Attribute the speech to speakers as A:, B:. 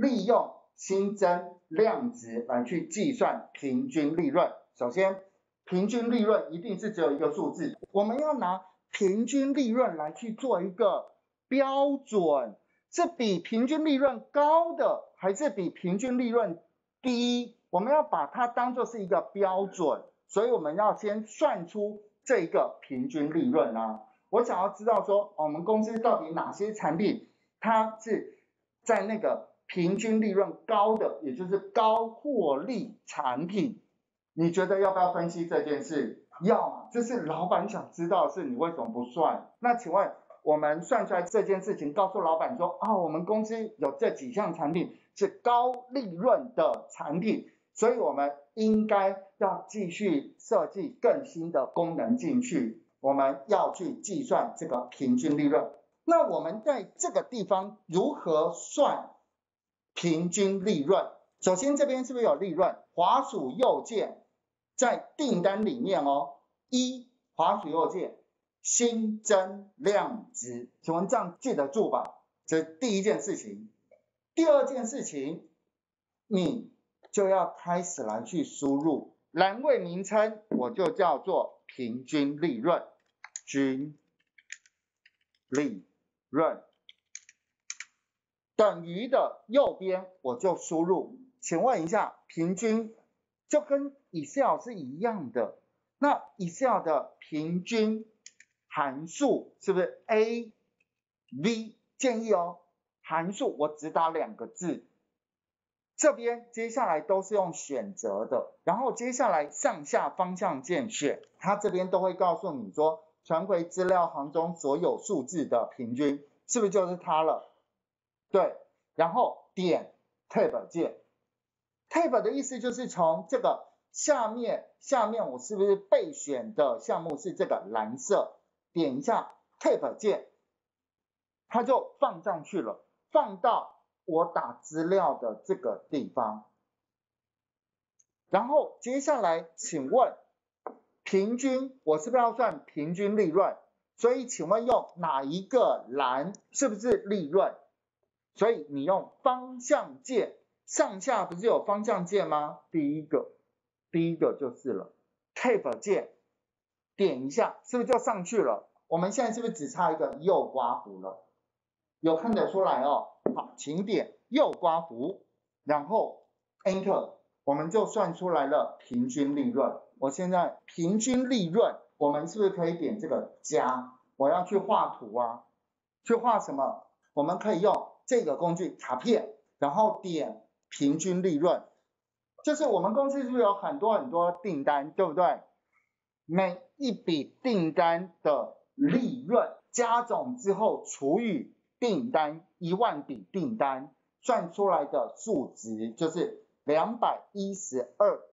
A: 利用新增量值来去计算平均利润。首先，平均利润一定是只有一个数字，我们要拿平均利润来去做一个标准，是比平均利润高的还是比平均利润低？我们要把它当做是一个标准，所以我们要先算出这个平均利润啊。我想要知道说，我们公司到底哪些产品它是在那个平均利润高的，也就是高获利产品。你觉得要不要分析这件事？要，这是老板想知道的事，你为什么不算？那请问我们算出来这件事情，告诉老板说，啊，我们公司有这几项产品是高利润的产品。所以我们应该要继续设计更新的功能进去，我们要去计算这个平均利润。那我们在这个地方如何算平均利润？首先这边是不是有利润？滑鼠右键在订单里面哦，一滑鼠右键新增量值，请问这样记得住吧？这第一件事情。第二件事情，你。就要开始来去输入栏位名称，我就叫做平均利润，均利润等于的右边我就输入，请问一下，平均就跟 Excel 是一样的，那 Excel 的平均函数是不是 A V 建议哦？函数我只打两个字。这边接下来都是用选择的，然后接下来上下方向键选，它这边都会告诉你说传回资料行中所有数字的平均，是不是就是它了？对，然后点 Tab 键，Tab 的意思就是从这个下面下面我是不是备选的项目是这个蓝色，点一下 Tab 键，它就放上去了，放到。我打资料的这个地方，然后接下来请问平均我是不是要算平均利润？所以请问用哪一个栏是不是利润？所以你用方向键上下不是有方向键吗？第一个第一个就是了，Tab 键点一下是不是就上去了？我们现在是不是只差一个右刮弧了？有看得出来哦。好，请点右刮弧，然后 Enter，我们就算出来了平均利润。我现在平均利润，我们是不是可以点这个加？我要去画图啊，去画什么？我们可以用这个工具卡片，然后点平均利润。就是我们公司是不是有很多很多订单，对不对？每一笔订单的利润加总之后除以。订单一万笔订单算出来的数值就是两百一十二